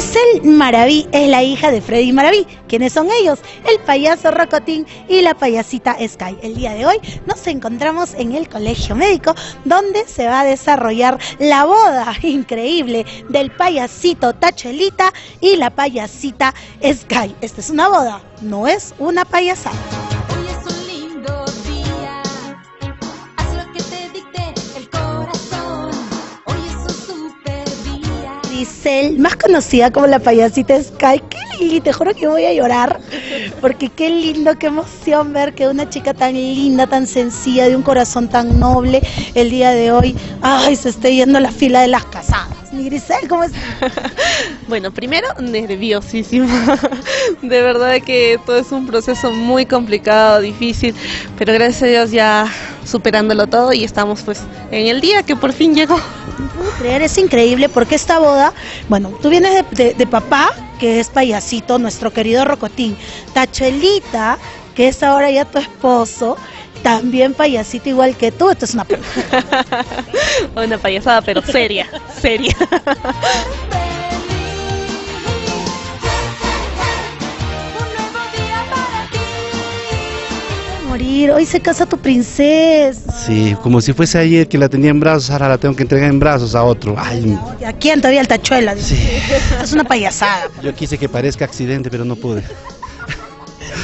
Grisel Maraví es la hija de Freddy Maraví. ¿Quiénes son ellos? El payaso Rocotín y la payasita Sky. El día de hoy nos encontramos en el colegio médico donde se va a desarrollar la boda increíble del payasito Tachelita y la payasita Sky. Esta es una boda, no es una payasada. Grisel, más conocida como la payasita Sky. Qué lindo, te juro que voy a llorar. Porque qué lindo, qué emoción ver que una chica tan linda, tan sencilla, de un corazón tan noble, el día de hoy, ay, se esté yendo a la fila de las casadas. Mi Grisel, ¿cómo estás? Bueno, primero nerviosísima. De verdad que todo es un proceso muy complicado, difícil, pero gracias a Dios ya superándolo todo y estamos pues en el día que por fin llegó. puedo creer, es increíble porque esta boda, bueno, tú vienes de, de- de papá, que es payasito, nuestro querido Rocotín, Tachelita, que es ahora ya tu esposo, también payasito igual que tú, esto es una. Una payasada, pero seria, seria. Un nuevo día para ti. Morir, hoy se casa tu princesa. Sí, como si fuese ayer que la tenía en brazos, ahora la tengo que entregar en brazos a otro. Ay, ¿A quién todavía el tachuela? sí. Es una payasada. Yo quise que parezca accidente, pero no pude.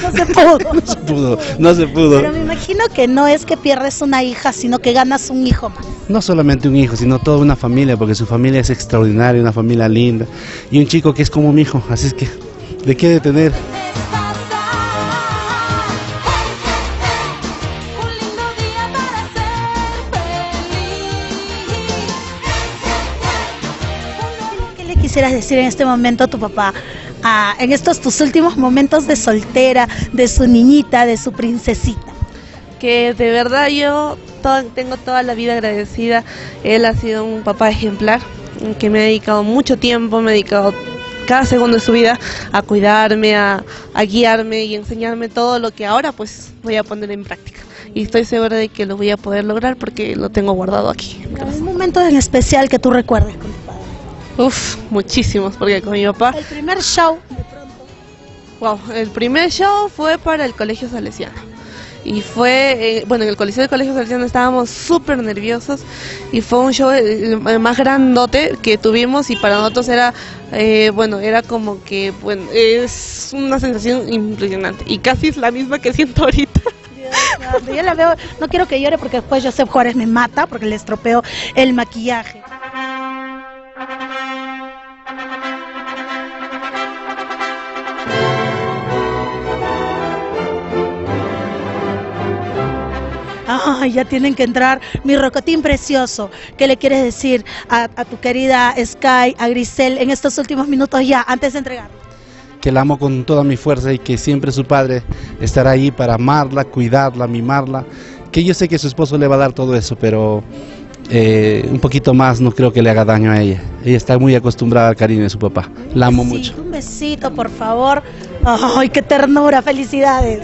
No se pudo. No se pudo, no se pudo. Pero me imagino que no es que pierdes una hija, sino que ganas un hijo más. No solamente un hijo, sino toda una familia, porque su familia es extraordinaria, una familia linda. Y un chico que es como mi hijo, así es que, ¿de qué detener? Un lindo día para ser feliz. ¿Qué le quisieras decir en este momento a tu papá? En estos tus últimos momentos de soltera, de su niñita, de su princesita. Que de verdad yo tengo toda la vida agradecida. Él ha sido un papá ejemplar, que me ha dedicado mucho tiempo, me ha dedicado cada segundo de su vida a cuidarme, a, a guiarme y enseñarme todo lo que ahora pues voy a poner en práctica. Y estoy segura de que lo voy a poder lograr porque lo tengo guardado aquí. Un momento en especial que tú recuerdes. Uf, muchísimos, porque con mi papá, El primer show. wow, el primer show fue para el Colegio Salesiano. Y fue, eh, bueno, en el Coliseo del Colegio Salesiano estábamos súper nerviosos y fue un show eh, el más grandote que tuvimos y para nosotros era, eh, bueno, era como que, bueno, es una sensación impresionante y casi es la misma que siento ahorita. Yo la veo, no quiero que llore porque después Joseph Juárez me mata porque le estropeo el maquillaje. Ya tienen que entrar. Mi rocotín precioso. ¿Qué le quieres decir a, a tu querida Sky, a Grisel en estos últimos minutos ya, antes de entregar? Que la amo con toda mi fuerza y que siempre su padre estará ahí para amarla, cuidarla, mimarla. Que yo sé que su esposo le va a dar todo eso, pero eh, un poquito más no creo que le haga daño a ella. Ella está muy acostumbrada al cariño de su papá. La amo mucho. Un besito, por favor. Ay, qué ternura, felicidades.